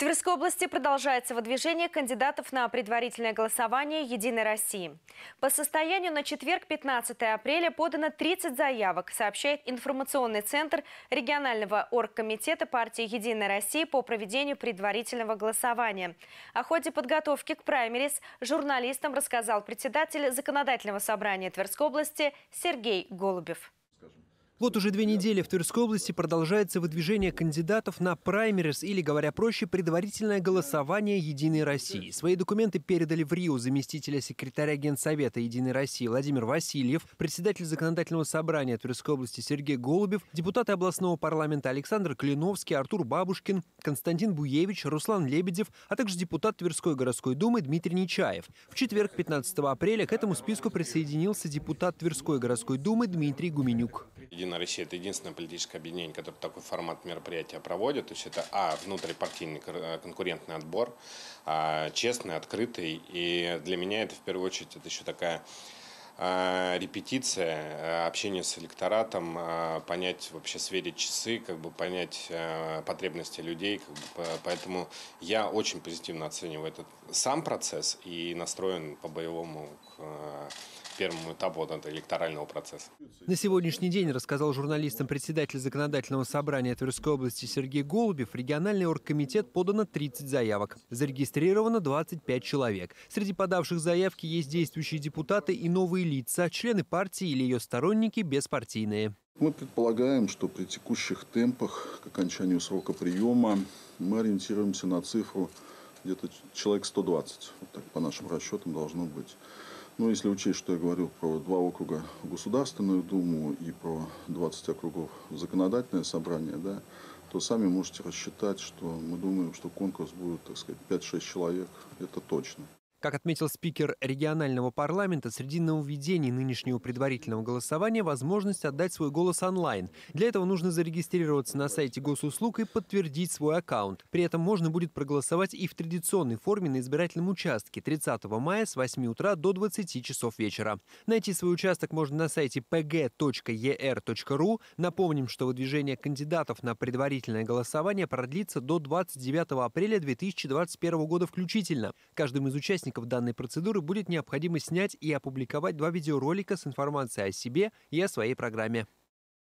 Тверской области продолжается выдвижение кандидатов на предварительное голосование «Единой России». По состоянию на четверг, 15 апреля, подано 30 заявок, сообщает информационный центр регионального оргкомитета партии «Единая Россия» по проведению предварительного голосования. О ходе подготовки к праймерис журналистам рассказал председатель Законодательного собрания Тверской области Сергей Голубев. Вот уже две недели в Тверской области продолжается выдвижение кандидатов на праймерис или, говоря проще, предварительное голосование «Единой России». Свои документы передали в Рио заместителя секретаря Генсовета «Единой России» Владимир Васильев, председатель Законодательного собрания Тверской области Сергей Голубев, депутаты областного парламента Александр Клиновский, Артур Бабушкин, Константин Буевич, Руслан Лебедев, а также депутат Тверской городской думы Дмитрий Нечаев. В четверг, 15 апреля, к этому списку присоединился депутат Тверской городской думы Дмитрий Гуменюк. «Единая Россия» — это единственное политическое объединение, которое такой формат мероприятия проводит. То есть это, а, внутрипартийный конкурентный отбор, а, честный, открытый. И для меня это, в первую очередь, это еще такая а, репетиция, а, общение с электоратом, понять вообще сверить часы, как бы понять потребности людей, как бы, поэтому я очень позитивно оцениваю этот сам процесс и настроен по боевому к первому этапу вот этого электорального процесса. На сегодняшний день, рассказал журналистам председатель Законодательного собрания Тверской области Сергей Голубев, региональный оргкомитет подано 30 заявок. Зарегистрировано 25 человек. Среди подавших заявки есть действующие депутаты и новые лица, члены партии или ее сторонники беспартийные. Мы предполагаем, что при текущих темпах к окончанию срока приема мы ориентируемся на цифру где-то человек 120. Вот так по нашим расчетам должно быть. Ну, если учесть, что я говорил про два округа Государственную Думу и про 20 округов Законодательное собрание, да, то сами можете рассчитать, что мы думаем, что конкурс будет, так сказать, 5-6 человек. Это точно. Как отметил спикер регионального парламента, среди нововведений нынешнего предварительного голосования возможность отдать свой голос онлайн. Для этого нужно зарегистрироваться на сайте госуслуг и подтвердить свой аккаунт. При этом можно будет проголосовать и в традиционной форме на избирательном участке 30 мая с 8 утра до 20 часов вечера. Найти свой участок можно на сайте pg.er.ru. Напомним, что выдвижение кандидатов на предварительное голосование продлится до 29 апреля 2021 года включительно. Каждым из участников участников данной процедуры будет необходимо снять и опубликовать два видеоролика с информацией о себе и о своей программе.